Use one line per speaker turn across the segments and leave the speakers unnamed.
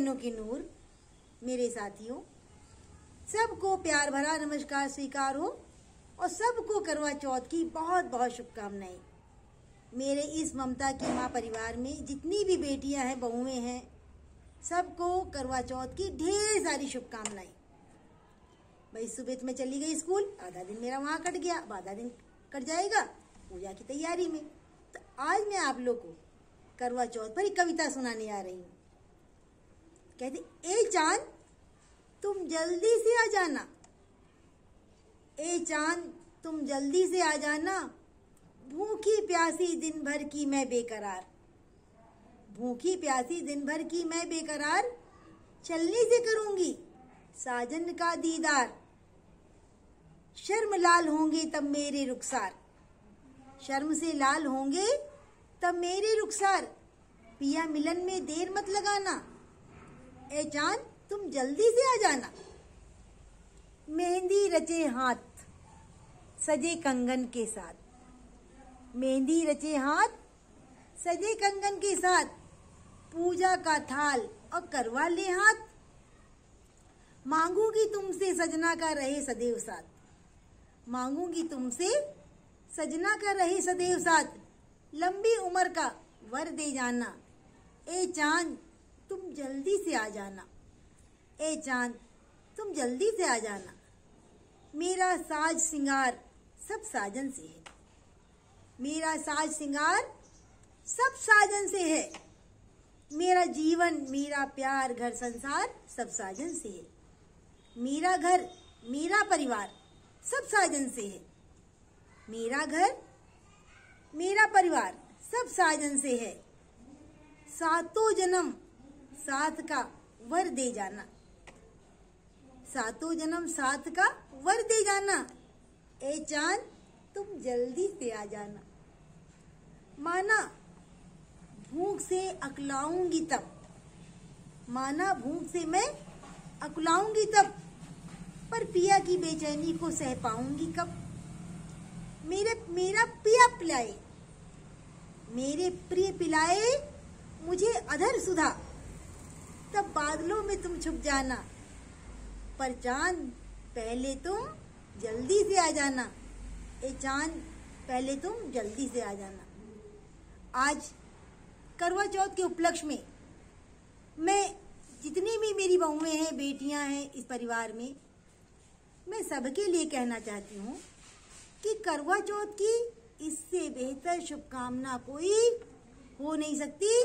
नैनों की नूर, मेरे साथियों, सबको प्यार भरा, नमस्कार, स्वीकार हो और सबको करवा चौथ की बहुत बहुत शुभकामनाएँ। मेरे इस ममता की माँ परिवार में जितनी भी बेटियाँ हैं, बहुएँ हैं, सबको करवा चौथ की ढेर सारी शुभकामनाएँ। भाई सुबह तो मैं चली गई स्कूल, आधा दिन मेरा वहाँ कट गया, अब आधा दिन कट जाएगा, पूजा की तैयारी में। तो आज मैं आप लोग को करवा चौथ पर एक कविता सुनाने आ रही हूँ। कहते, ए चाँद तुम जल्दी से आ जाना। ए चाँद तुम जल्दी से आ जाना। भूखी प्यासी दिन भर की मैं बेकरार। भूखी प्यासी दिन भर की मैं बेकरार। चलने से करूँगी, साजन का दीदार। शर्म लाल होंगे तब मेरे रुखसार। शर्म से लाल होंगे तब मेरे रुखसार। पिया मिलन में देर मत लगाना। ए चाँद तुम जल्दी से आ जाना। मेहंदी रचे हाथ, सजे कंगन के साथ। मेहंदी रचे हाथ, सजे कंगन के साथ। पूजा का थाल और करवा ले हाथ। मांगूँगी तुमसे सजना का रहे सदैव साथ। मांगूँगी तुमसे सजना का रहे सदैव साथ। लंबी उम्र का वर दे जाना। ए चाँद तुम जल्दी से आ जाना। ए चाँद तुम जल्दी से आ जाना। मेरा साज सिंगार सब साजन से है। मेरा साज सिंगार सब साजन से है। मेरा जीवन, मेरा प्यार, घर संसार सब साजन से है। मेरा घर, मेरा परिवार सब साजन से है। मेरा घर, मेरा परिवार सब साजन से है। सातों जन्म साथ का वर दे जाना। सातों जन्म साथ का वर दे जाना। ए चाँद, तुम जल्दी से आ जाना। माना भूख से अकलाऊँगी तब। माना भूख से मैं अकलाऊँगी तब। पर पिया की बेचैनी को सह पाऊँगी कब? मेरे, मेरा पिया पिलाए। मेरे प्रिय पिलाए, मुझे अधर सुधा। तब बादलों में तुम छुप जाना। पर चाँद, पहले तुम जल्दी से आ जाना। ए चाँद, पहले तुम जल्दी से आ जाना। आज करवा चौथ के उपलक्ष्य में मैं, जितनी भी मेरी बहुएँ हैं, बेटियाँ हैं इस परिवार में, मैं सबके लिए कहना चाहती हूँ कि करवा चौथ की इससे बेहतर शुभकामना कोई हो नहीं सकती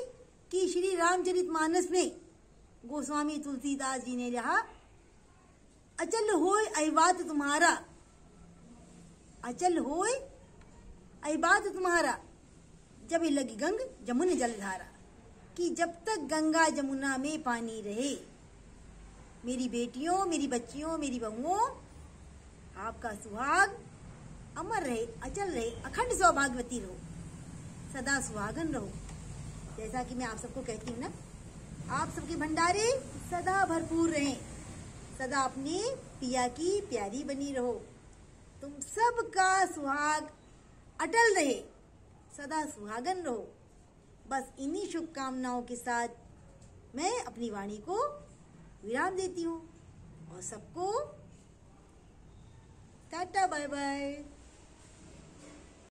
कि श्री रामचरित मानस में गोस्वामी तुलसीदास जी ने कहा अचल होय अहिबात तुम्हारा, अचल होय अहिबात तुम्हारा, जब लगी गंग, जमुन जलधारा कि जब तक गंगा जमुना में पानी रहे, मेरी बेटियों, मेरी बच्चियों, मेरी बहुओं, आपका सुहाग अमर रहे, अचल रहे, अखंड सौभाग्यवती रहो, सदा सुहागन रहो। जैसा कि मैं आप सबको कहती हूँ ना आप सबके भंडारे सदा भरपूर रहें। सदा अपनी पिया की प्यारी बनी रहो। तुम सबका सुहाग अटल रहे। सदा सुहागन रहो। बस इन्हीं शुभकामनाओं के साथ मैं अपनी वाणी को विराम देती हूँ और सबको टाटा बाय बाय